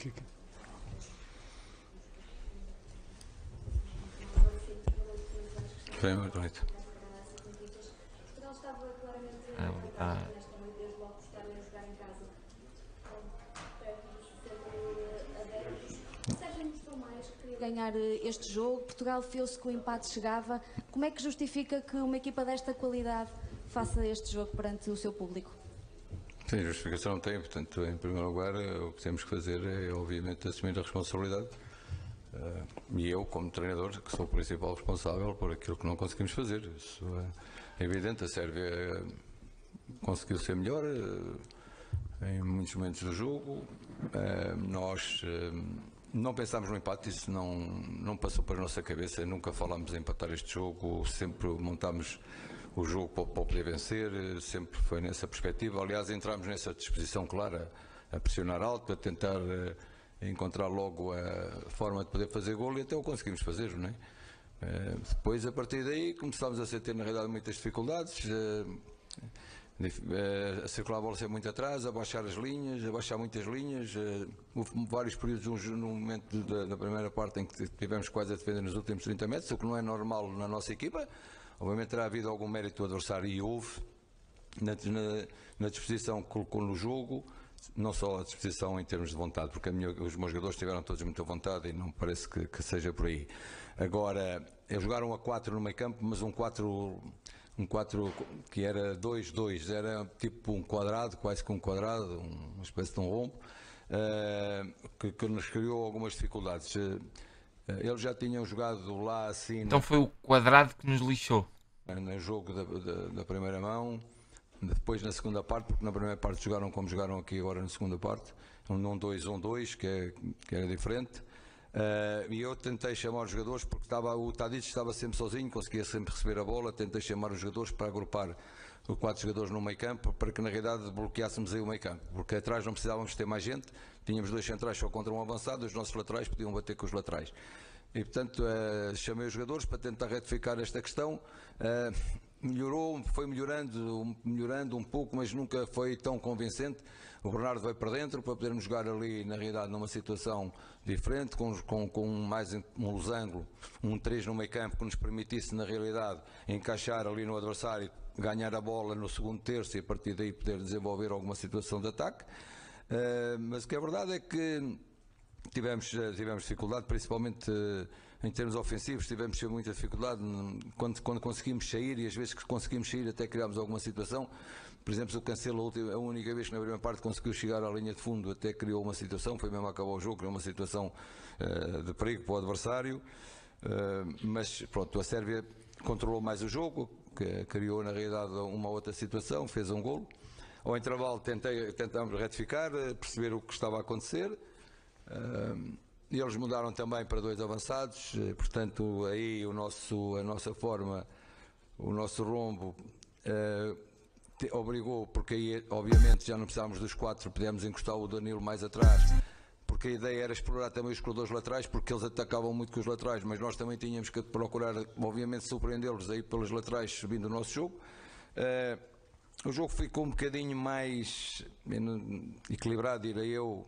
aqui, aqui. Bem, muito bonito. Portugal estava claramente Ah, preparado para esta noite, desde logo por estarem a jogar em casa. Prédios sempre abertos. O Sérgio mostrou mais que queria ganhar eh, este jogo. Portugal fez-se que o empate chegava. Como é que justifica que uma equipa desta qualidade faça este jogo perante o seu público? Sim, justificação não tem, portanto, em primeiro lugar, eh, o que temos que fazer é, obviamente, assumir a responsabilidade. Eh, e eu, como treinador, que sou o principal responsável por aquilo que não conseguimos fazer. Isso é evidente. A Sérvia eh, conseguiu ser melhor eh, em muitos momentos do jogo. Eh, nós não pensámos no empate, isso não, não passou para a nossa cabeça. Nunca falámos em empatar este jogo, sempre montámos o jogo para, para poder vencer, eh, sempre foi nessa perspectiva. Aliás, entramos nessa disposição clara a pressionar alto, a tentar eh, encontrar logo a forma de poder fazer gol e até o conseguimos fazer, não é? Eh, depois, a partir daí, começámos a ter na realidade muitas dificuldades. dif- a circular a bola sempre muito atrás, a baixar as linhas, a baixar muitas linhas. houve vários períodos um no momento da, da primeira parte em que tivemos quase a defender nos últimos 30 metros, o que não é normal na nossa equipa. Obviamente terá havido algum mérito do adversário e houve na, na, na disposição que colocou no jogo, não só a disposição em termos de vontade, porque minha- os meus jogadores tiveram todos muita vontade e não parece que, que seja por aí. Agora, eles jogaram a 4 no meio campo, mas um 4 um 4 que era 2-2, era tipo um quadrado, quase que um quadrado, um- uma espécie de um rombo, eh, que, que nos criou algumas dificuldades. Eh, eles já tinham jogado lá assim Então foi o quadrado que nos lixou. no jogo da, da- da primeira mão, depois na segunda parte, porque na primeira parte jogaram como jogaram aqui agora na segunda parte, um 1-2-1-2, que, é, que era diferente. Eh, e eu tentei chamar os jogadores, porque estava, o Tadic estava sempre sozinho, conseguia sempre receber a bola, tentei chamar os jogadores para agrupar os quatro jogadores no meio campo, para que na realidade bloqueássemos aí o meio campo, porque atrás não precisávamos ter mais gente, tínhamos dois centrais só contra um avançado, os nossos laterais podiam bater com os laterais. E portanto eh, chamei os jogadores para tentar retificar esta questão. Eh, melhorou, foi melhorando, melhorando um pouco, mas nunca foi tão convincente. O Bernardo veio para dentro para podermos jogar ali, na realidade, numa situação diferente, com, com, com mais um losango, um 3 no meio campo, que nos permitisse, na realidade, encaixar ali no adversário, ganhar a bola no segundo terço e a partir daí poder desenvolver alguma situação de ataque. Eh, mas o que é verdade é que tivemos, eh, tivemos dificuldade, principalmente eh, em termos ofensivos, tivemos muita dificuldade quando, quando conseguimos sair e às vezes que conseguimos sair até criámos alguma situação. Por exemplo, o Cancelo, a, única vez que na primeira parte conseguiu chegar à linha de fundo, até criou uma situação, foi mesmo acabar o jogo, criou uma situação eh, de perigo para o adversário. Eh, mas pronto, a Sérvia controlou mais o jogo, que, criou na realidade uma outra situação, fez um golo. Ao intervalo tentei, tentámos retificar, eh, perceber o que estava a acontecer. Um, e eles mudaram também para dois avançados, portanto, aí o nosso, a nossa forma, o nosso rombo te- obrigou, porque aí, obviamente, já não precisávamos dos quatro, podíamos encostar o Danilo mais atrás, porque a ideia era explorar também os corredores laterais, porque eles atacavam muito com os laterais, mas nós também tínhamos que procurar, obviamente, surpreendê-los aí pelos laterais, subindo o nosso jogo. Eh, o jogo ficou um bocadinho mais eh, equilibrado, direi eu,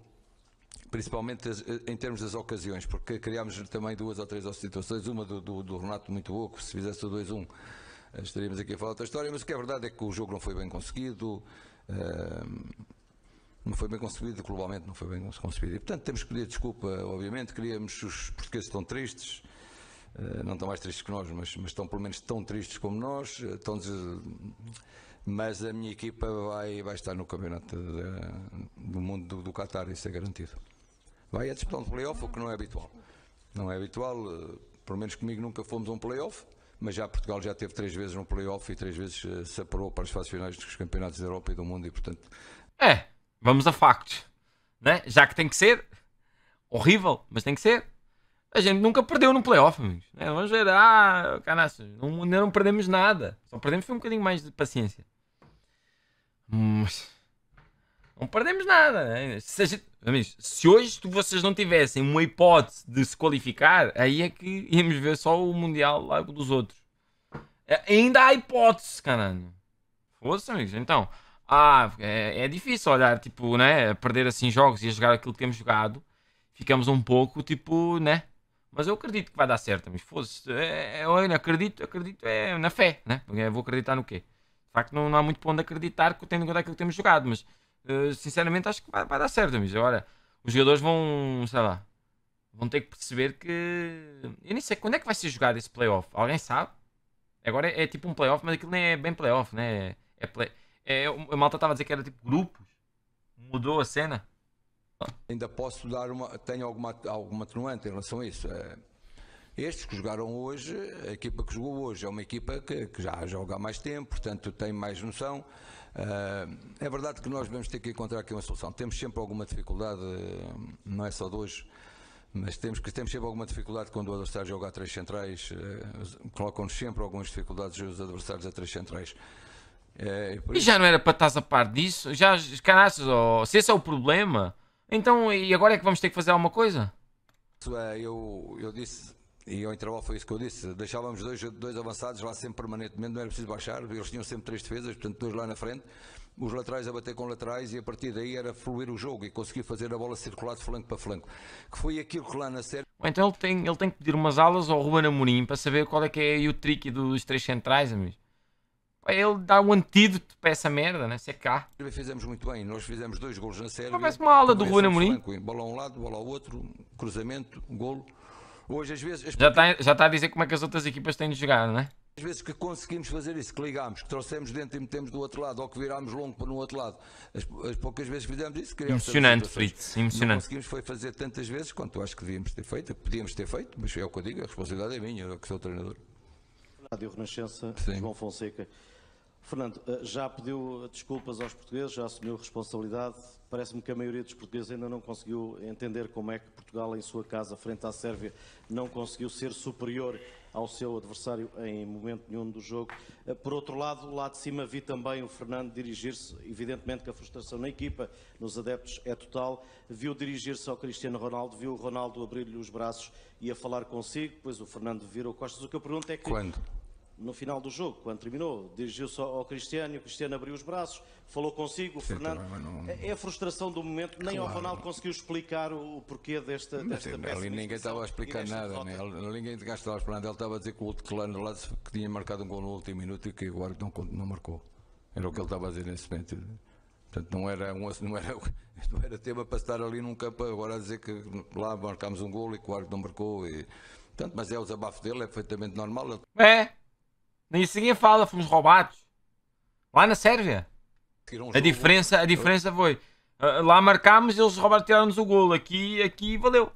principalmente as- em termos das ocasiões, porque criámos também duas ou três situações, uma do, do- do Renato muito que se fizesse o 2-1 eh, estaríamos aqui a falar outra história, mas o que é verdade é que o jogo não foi bem conseguido, eh, não foi bem conseguido, globalmente não foi bem conseguido. E portanto temos que pedir desculpa, obviamente, queríamos, os portugueses estão tristes, eh, não estão mais tristes que nós, mas, mas estão pelo menos tão tristes como nós, eh, estão des- mas a minha equipa vai, vai estar no campeonato de- do mundo do, do Qatar, isso é garantido. Vai a disputar um playoff, o que não é habitual. Não é habitual, eh, pelo menos comigo nunca fomos a um playoff, mas já Portugal já teve três vezes no playoff e três vezes eh, se apurou para as fases finais dos campeonatos da Europa e do mundo e portanto É, vamos a factos. Né? Já que tem que ser. Horrível, mas tem que ser. A gente nunca perdeu no playoff, amigos. né? Vamos ver, ah, canaças, não, não perdemos nada. Só perdemos foi um bocadinho mais de paciência. Mas não perdemos nada. Né? Se, gente- amigos, se hoje vocês não tivessem uma hipótese de se qualificar, aí é que íamos ver só o Mundial lá dos outros. É, ainda há hipótese, caralho. Fosse, amigos. Então, Ah, é, é difícil olhar, tipo, né? Perder assim jogos e a jogar aquilo que temos jogado. Ficamos um pouco, tipo, né? Mas eu acredito que vai dar certo, mas fosse. É, é, eu acredito, acredito é na fé, né? Vou acreditar no quê? De facto, não, não há muito para onde acreditar tendo em conta aquilo que temos jogado, mas uh, sinceramente acho que vai, vai dar certo, mas olha, os jogadores vão, sei lá, vão ter que perceber que. Eu nem sei quando é que vai ser jogado esse playoff. Alguém sabe? Agora é, é tipo um playoff, mas aquilo nem é bem playoff, né? É, play... é, a malta estava a dizer que era tipo grupos. Mudou a cena. Ainda posso dar uma. Tenho alguma, alguma atenuante em relação a isso. É, estes que jogaram hoje, a equipa que jogou hoje é uma equipa que, que já joga há mais tempo, portanto tem mais noção. Uh, é verdade que nós vamos ter que encontrar aqui uma solução. Temos sempre alguma dificuldade, não é só de hoje, mas temos, que, temos sempre alguma dificuldade quando o adversário joga a três centrais. Uh, Colocam-nos sempre algumas dificuldades os adversários a três centrais. É, e já não era para estar a par disso? Já, caraças, oh, se esse é o problema, então e agora é que vamos ter que fazer alguma coisa? Isso é, eu, eu disse e ao intervalo foi isso que eu disse. Deixávamos dois, dois avançados lá sempre permanentemente, não era preciso baixar. Eles tinham sempre três defesas, portanto, dois lá na frente. Os laterais a bater com laterais e a partir daí era fluir o jogo e conseguir fazer a bola circular de flanco para flanco. Que foi aquilo que lá na série. Então ele tem, ele tem que pedir umas aulas ao Ruben Amorim para saber qual é que é o trick dos três centrais, amigos. Ele dá um antídoto para essa merda, né? Se é cá. Fizemos muito bem, nós fizemos dois golos na série. Parece uma aula do Ruben Amorim. Bola a um lado, bola ao outro, cruzamento, golo. Hoje, às vezes. Já está já tá a dizer como é que as outras equipas têm de jogar, não é? Às vezes que conseguimos fazer isso, que ligámos, que trouxemos dentro e metemos do outro lado, ou que virámos longo para no outro lado. As, as poucas vezes que fizemos isso, criámos Emocionante, Fritz, emocionante. Não conseguimos foi fazer tantas vezes quanto acho que devíamos ter feito, podíamos ter feito, mas é o que eu digo, a responsabilidade é minha, eu que sou o treinador. Rádio Renascença, Sim. João Fonseca. Fernando, eh, já pediu desculpas aos portugueses, já assumiu responsabilidade. Parece-me que a maioria dos portugueses ainda não conseguiu entender como é que Portugal, em sua casa, frente à Sérvia, não conseguiu ser superior ao seu adversário em momento nenhum do jogo. Eh, por outro lado, lá de cima vi também o Fernando dirigir-se, evidentemente que a frustração na equipa, nos adeptos, é total. Viu dirigir-se ao Cristiano Ronaldo, viu o Ronaldo abrir-lhe os braços e a falar consigo, depois o Fernando virou costas. O que eu pergunto é que... Quando? No final do jogo, quando terminou, dirigiu-se ao Cristiano, o Cristiano abriu os braços, falou consigo, o Sim, Fernando. Não... É, é a frustração do momento, nem claro. ao Ronaldo conseguiu explicar o, porquê desta, desta peça. Ali ninguém estava a explicar nada, né? ninguém estava a explicar nada. Ele estava a dizer que o Clano lá que tinha marcado um gol no último minuto e que o árbitro não, não marcou. Era o que ele estava a dizer nesse momento. Portanto, não era, um, não, era, não era tema para estar ali num campo agora a dizer que lá marcámos um gol e que o árbitro não marcou. E, portanto, mas é o desabafo dele, é perfeitamente normal. É, nem ninguém fala, fomos roubados. Lá na Sérvia. a diferença, a diferença foi. Uh, lá marcámos, eles roubaram, tiraram-nos o golo. Aqui, aqui valeu.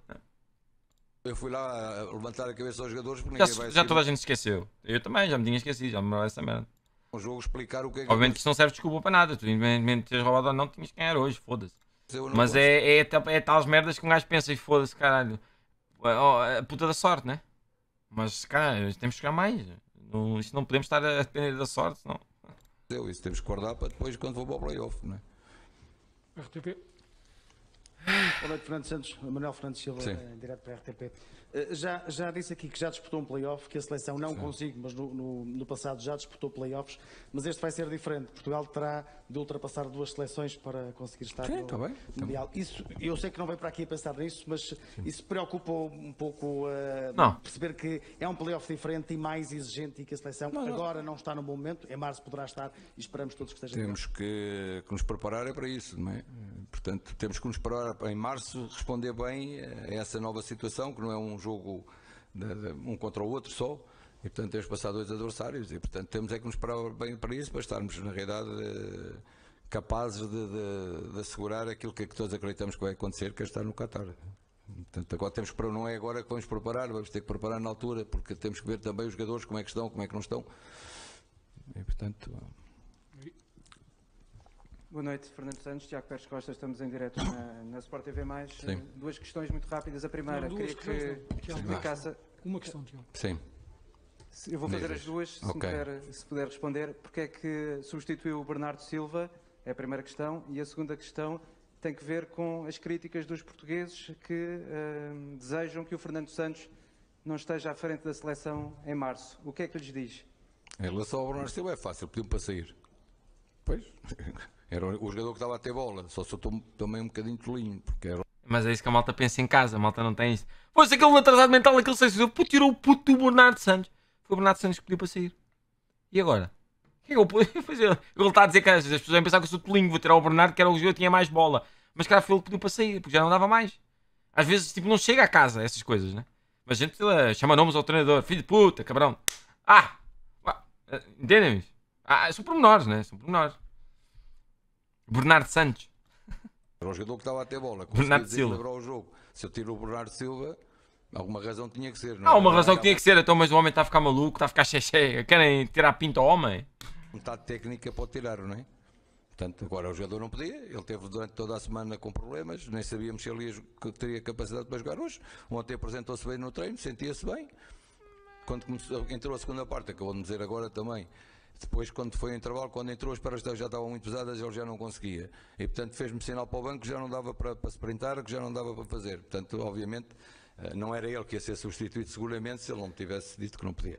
Eu fui lá levantar a cabeça aos jogadores porque já, Já toda a gente esqueceu. Eu também, já me tinha esquecido, já me lembro essa merda. Um jogo explicar o que é que Obviamente que isso não serve de desculpa para nada. Tu, independentemente de teres roubado ou não, tinhas que ganhar hoje, foda-se. Mas é, é, é, tais merdas que um gajo pensa e foda-se, caralho. Oh, a puta da sorte, né? Mas, caralho, temos que jogar mais. Não, isto não podemos estar a depender da sorte, não. Isso temos que guardar para depois quando for para o playoff, não é? RTP. Boa noite, Fernando Santos. Manuel Fernandes Silva, Sim. em direto para a RTP. Eh, já, já disse aqui que já disputou um playoff, que a seleção não Sim. consigo, mas no, no, no, passado já disputou playoffs, mas este vai ser diferente. Portugal terá de ultrapassar duas seleções para conseguir estar Sim, no tá bem, tá Mundial. Isso, eu sei que não vem para aqui a pensar nisso, mas Sim. isso preocupa um pouco uh, perceber que é um playoff diferente e mais exigente e que a seleção não, agora não. não está no bom momento, em março poderá estar e esperamos todos que esteja Temos que, que, nos preparar é para isso, não é? Portanto, temos que nos preparar em março responder bem a essa nova situação, que não é um jogo de, de, um contra o outro só, e portanto temos passado dois adversários, e portanto temos é que nos preparar bem para isso, para estarmos na realidade eh, capazes de, de, de, assegurar aquilo que, que, todos acreditamos que vai acontecer, que é estar no Qatar. Portanto, agora temos que, não é agora que vamos preparar, vamos ter que preparar na altura, porque temos que ver também os jogadores como é que estão, como é que não estão. E portanto. Boa noite, Fernando Santos, Tiago Pérez Costa, estamos em direto na, na Sport TV+. Sim. Duas questões muito rápidas. A primeira, não, queria que explicasse... Uma questão, Tiago. Sim. Eu vou fazer as duas, se, okay. puder, se puder responder. Porque é que substituiu o Bernardo Silva? É a primeira questão. E a segunda questão tem que ver com as críticas dos portugueses que uh, desejam que o Fernando Santos não esteja à frente da seleção em março. O que é que lhes diz? Em relação ao Bernardo Silva é fácil, pediu-me para sair. Pois, Era o jogador que estava a ter bola, só sou também um bocadinho tolinho, porque era... Mas é isso que a malta pensa em casa, a malta não tem isso. Pois aquele atrasado mental, aquele sexto, puto, tirou o puto do Bernardo Santos. Foi o Bernardo Santos que pediu para sair. E agora? Que é que eu, ele está a dizer que as pessoas vão pensar que eu sou tolinho, vou tirar o Bernardo, que era o jogador que tinha mais bola. Mas cara, foi ele que pediu para sair, porque já não dava mais. Às vezes, tipo, não chega a casa essas coisas, né? Mas a gente uh, chama nomes ao treinador, filho de puta, cabrão. Ah! Uh, Entendem-me? Ah, são pormenores, né? São pormenores. Bernardo Santos. Era o jogador que estava a ter bola. Bernardo Silva. o jogo. Se eu tiro o Bernardo Silva, alguma razão tinha que ser. Não, ah, uma razão que tinha que ser. Então, mas o homem está a ficar maluco, está a ficar cheio. Querem tirar pinto ao homem? Metade técnica pode tirar, não é? Portanto, agora o jogador não podia, ele teve durante toda a semana com problemas, nem sabíamos se ele ia, teria capacidade para jogar hoje. Ontem apresentou-se bem no treino, sentia-se bem. Quando começou, entrou a segunda parte, acabou de dizer agora também. Depois, quando foi o intervalo, quando entrou, as pernas já estavam muito pesadas, ele já não conseguia. E, portanto, fez-me sinal para o banco que já não dava para, para sprintar, que já não dava para fazer. Portanto, obviamente, eh, não era ele que ia ser substituído, seguramente, se ele não me tivesse dito que não podia.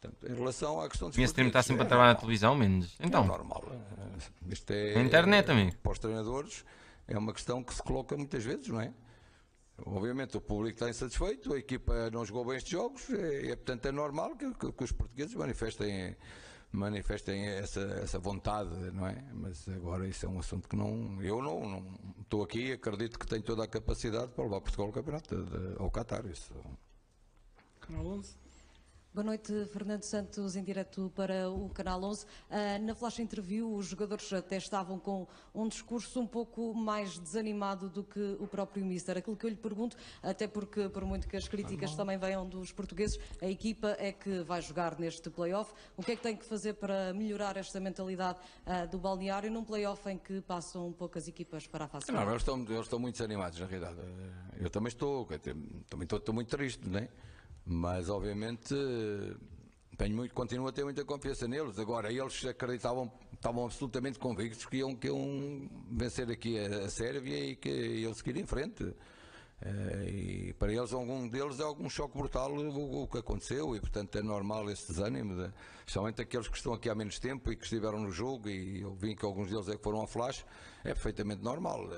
Portanto, em relação à questão de. Time está sempre é, a trabalhar na televisão, menos. Então. É normal. Isto é. Na internet também. Para os treinadores, é uma questão que se coloca muitas vezes, não é? Obviamente o público está insatisfeito, a equipa não jogou bem estes jogos, e, é, portanto é normal que, que, que, os portugueses manifestem, manifestem essa, essa vontade, não é? Mas agora isso é um assunto que não. Eu não, não estou aqui acredito que tenho toda a capacidade para levar Portugal ao campeonato, de, de, ao Qatar. Isso. Canal 11. Boa noite, Fernando Santos, em direto para o Canal 11. Uh, ah, na flash interview, os jogadores até estavam com um discurso um pouco mais desanimado do que o próprio Mister. Aquilo que eu lhe pergunto, até porque, por muito que as críticas também venham dos portugueses, a equipa é que vai jogar neste play-off. O que é que tem que fazer para melhorar esta mentalidade uh, do balneário num play-off em que passam poucas equipas para a fase Não, eles estão, eles estão muito desanimados, na realidade. Eu também estou, também estou, estou muito triste, não é? Mas obviamente tenho muito, continuo a ter muita confiança neles. Agora, eles acreditavam, estavam absolutamente convictos que iam, que iam vencer aqui a, a Sérvia e que iam seguir em frente. Uh, e para eles, algum deles é algum choque brutal o, o, que aconteceu e, portanto, é normal esse desânimo, de, especialmente aqueles que estão aqui há menos tempo e que estiveram no jogo. E eu vi que alguns deles é que foram ao flash, é perfeitamente normal.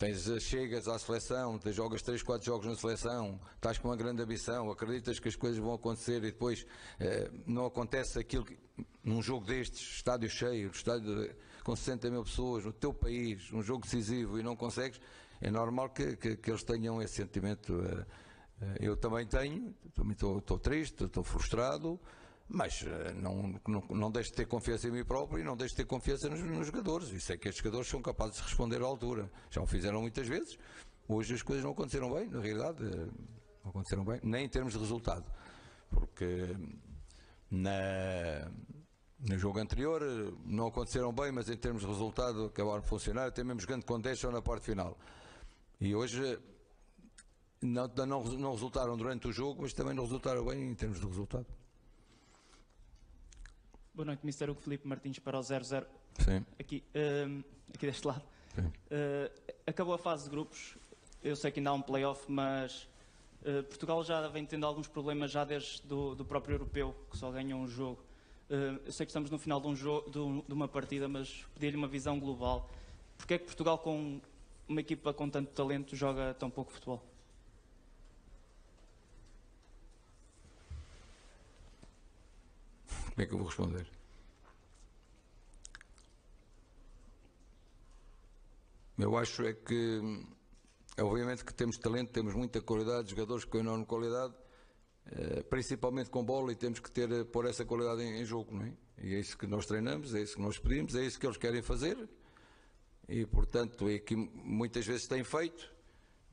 Tens, eh, chegas à seleção, tens, jogas 3, 4 jogos na seleção, estás com uma grande ambição, acreditas que as coisas vão acontecer e depois eh, não acontece aquilo que, num jogo destes, estádio cheio, estádio com 60 mil pessoas, no teu país, um jogo decisivo e não consegues, é normal que, que, que eles tenham esse sentimento. Eh, eh eu também tenho, também estou triste, estou frustrado, mas eh, não, não, não deixe de ter confiança em mim próprio e não deixe de ter confiança nos, nos jogadores. E sei que estes jogadores são capazes de responder à altura. Já o fizeram muitas vezes. Hoje as coisas não aconteceram bem, na realidade, eh, não aconteceram bem, nem em termos de resultado. Porque na, no jogo anterior eh, não aconteceram bem, mas em termos de resultado acabaram de funcionar, até mesmo jogando com 10 na parte final. E hoje não, não, não resultaram durante o jogo, mas também não resultaram bem em termos de resultado. Boa noite, Mr. Hugo Felipe Martins para o 00. Sim. Aqui, um, aqui deste lado. Uh, acabou a fase de grupos. Eu sei que ainda há um playoff, mas uh, Portugal já vem tendo alguns problemas já desde do, do próprio europeu, que só ganha um jogo. Uh, eu sei que estamos no final de, um jogo, de, de uma partida, mas pedi-lhe uma visão global. Porquê é que Portugal, com uma equipa com tanto talento, joga tão pouco futebol? Como é que eu vou responder? Eu acho é que, obviamente que temos talento, temos muita qualidade, jogadores com enorme qualidade, eh, principalmente com bola, e temos que ter, eh, pôr essa qualidade em, jogo, não é? E é isso que nós treinamos, é isso que nós pedimos, é isso que eles querem fazer, e portanto é que muitas vezes têm feito,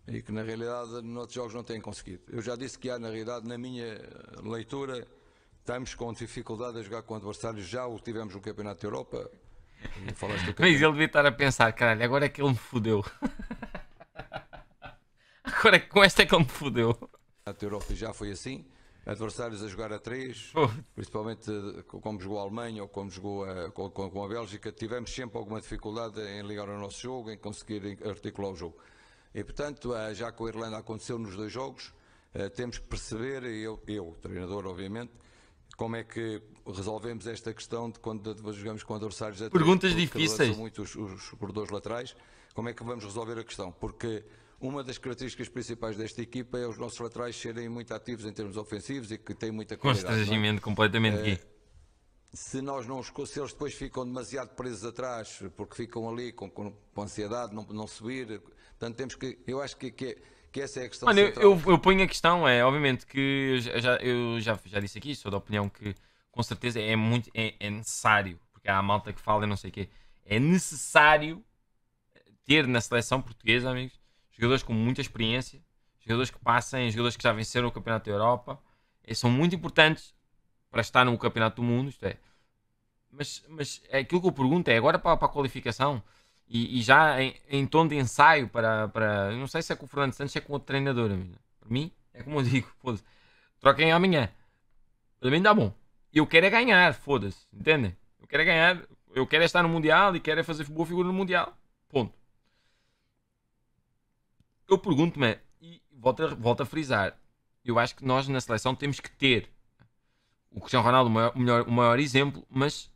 e que na realidade nos outros jogos não têm conseguido. Eu já disse que há, na realidade, na minha leitura, Estamos com dificuldade a jogar com adversários, já o tivemos no Campeonato da Europa. Mas ele devia estar a pensar, caralho, agora é que ele me fodeu. agora é que com esta é que ele me fodeu. A Europa já foi assim. Adversários a jogar a três, principalmente como jogou a Alemanha ou como jogou a, com, com, a Bélgica, tivemos sempre alguma dificuldade em ligar o nosso jogo, em conseguir articular o jogo. E portanto, eh, já com a Irlanda aconteceu nos dois jogos, eh, temos que perceber, eu, eu treinador obviamente, como é que resolvemos esta questão de quando jogamos com adversários Perguntas difíceis. muito os, os corredores laterais, como é que vamos resolver a questão? Porque uma das características principais desta equipa é os nossos laterais serem muito ativos em termos ofensivos e que têm muita qualidade. Constrangimento é? completamente é, Se nós não se eles depois ficam demasiado presos atrás, porque ficam ali com, com, com ansiedade, não, não subir, portanto temos que, eu acho que, que é, que essa é a questão Mano, eu, eu, eu, ponho a questão, é, obviamente que eu já, eu já, já disse aqui, sou da opinião que com certeza é muito é, é necessário, porque há a malta que fala e não sei o quê, é necessário ter na seleção portuguesa, amigos, jogadores com muita experiência, jogadores que passem, jogadores que já venceram o Campeonato da Europa, e são muito importantes para estar no Campeonato do Mundo, isto é. Mas, mas é aquilo que eu pergunto é agora para, para a qualificação e, e já em, em, tom de ensaio para, para. Não sei se é com o Fernando Santos ou é com outro treinador. Amigo. Para mim, é como eu digo: foda-se. Troquem amanhã. Para mim dá bom. Eu quero é ganhar, foda-se. Entendem? Eu quero é ganhar. Eu quero é estar no Mundial e quero é fazer boa figura no Mundial. Ponto. Eu pergunto-me, e volto a, volto a frisar: eu acho que nós na seleção temos que ter o Cristiano Ronaldo, o maior, o o maior exemplo, mas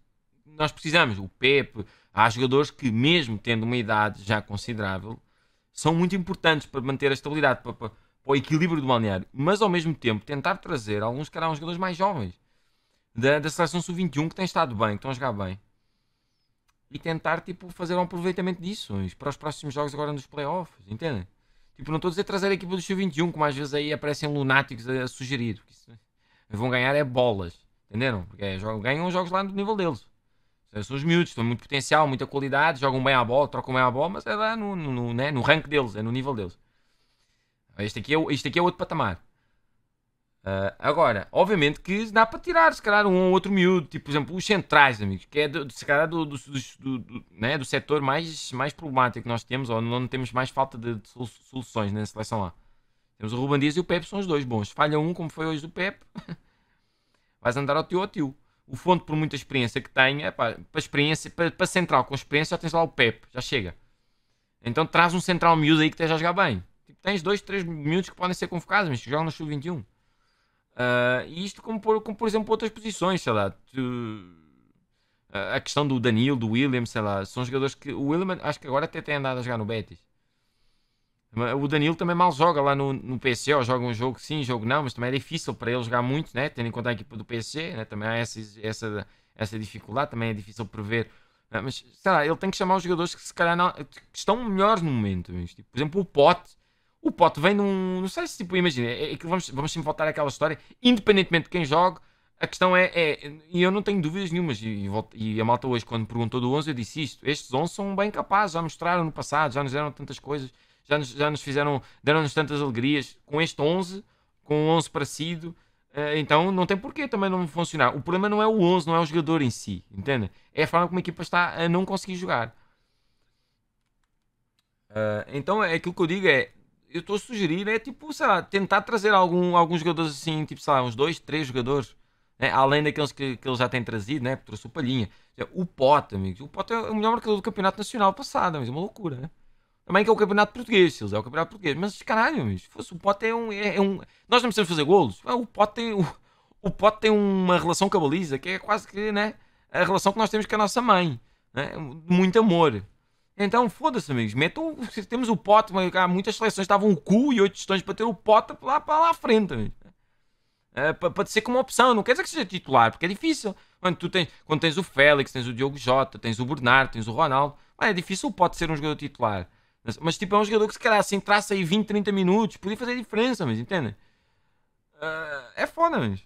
nós precisamos. O Pepe Há jogadores que, mesmo tendo uma idade já considerável, são muito importantes para manter a estabilidade, para, para, para o equilíbrio do balneário, mas ao mesmo tempo tentar trazer alguns caras, uns jogadores mais jovens da, da seleção sub-21 que têm estado bem, que estão a jogar bem e tentar tipo, fazer um aproveitamento disso para os próximos jogos agora nos playoffs, entendem? Tipo, não estou a dizer trazer a equipa do sub-21, como às vezes aí aparecem lunáticos a, a sugerir. Isso, vão ganhar é bolas, entenderam? Porque é, ganham os jogos lá no nível deles. São os miúdos, têm muito potencial, muita qualidade, jogam bem a bola, trocam bem a bola, mas é lá no, no, no, né, no rank deles, é no nível deles. Este aqui é, este aqui é outro patamar. Uh, agora, obviamente que dá para tirar, se calhar, um ou outro miúdo, tipo, por exemplo, os centrais, amigos, que é, do, se calhar, do, do, do, do, né, do setor mais, mais problemático que nós temos, ou onde temos mais falta de, de soluções na seleção lá. Temos o Ruban Dias e o Pepe, são os dois bons. Falha um, como foi hoje do Pepe, vais andar ao tio ao tio o Fonte, por muita experiência que tenha, pá, para, experiência, para, para central com experiência, já tens lá o Pep, já chega. Então traz um central miúdo aí que esteja a jogar bem. Tipo, tens dois, três miúdos que podem ser convocados, mas que jogam no Sub-21. Uh, ah, e isto como por, como por exemplo outras posições, sei lá. Tu, uh, a questão do Danilo, do William, sei lá. São jogadores que. O William acho que agora até tem andado a jogar no Betis. O Danilo também mal joga lá no, no PSG, ou joga um jogo sim, jogo não, mas também é difícil para ele jogar muito, né? tendo em conta a equipa do PSG, né? também há essa, essa, essa dificuldade, também é difícil prever. Né? Mas sei lá, ele tem que chamar os jogadores que se calhar não, que estão melhores no momento. Tipo, por exemplo, o Pote. O Pote vem num. Não sei se tipo, imagina, é, é vamos, vamos sempre voltar àquela história, independentemente de quem joga. A questão é, é, e eu não tenho dúvidas nenhumas, e, e, a malta hoje, quando perguntou do 11, eu disse isto: estes 11 são bem capazes, já mostraram no passado, já nos deram tantas coisas já nos, já nos fizeram, deram-nos tantas alegrias. Com este 11, com um 11 parecido, uh, então não tem porquê também não funcionar. O problema não é o 11, não é o jogador em si, entende? É a forma como a equipa está a não conseguir jogar. Uh, então é aquilo que eu digo é eu estou a sugerir é tipo, sei lá, tentar trazer algum, alguns jogadores assim, tipo, sei lá, uns dois, três jogadores, né? além daqueles que, que ele já tem trazido, né? Trouxe o Palhinha. O Pote, amigos, o Pote é o melhor marcador do campeonato nacional passado, mas é uma loucura, né? Também que é o campeonato português, se é o campeonato português. Mas caralho, mas, fosse, o Pote é um, é, é um. Nós não precisamos fazer golos. Ah, o Pote tem. O, o Pote tem uma relação com a baliza que é quase que né, a relação que nós temos com a nossa mãe. Né? Muito amor. Então, foda-se, amigos. Metam, temos o pote, há muitas seleções estavam o cu e oito questões para ter o pote lá para lá à frente. É, para, para ser como opção, não quer dizer que seja titular, porque é difícil. Quando, tu tens, quando tens o Félix, tens o Diogo Jota, tens o Bernardo, tens o Ronaldo, é difícil o pote ser um jogador titular. Mas, tipo, é um jogador que se calhar assim traça aí 20, 30 minutos, podia fazer diferença, mas entende? Uh, é foda, mas.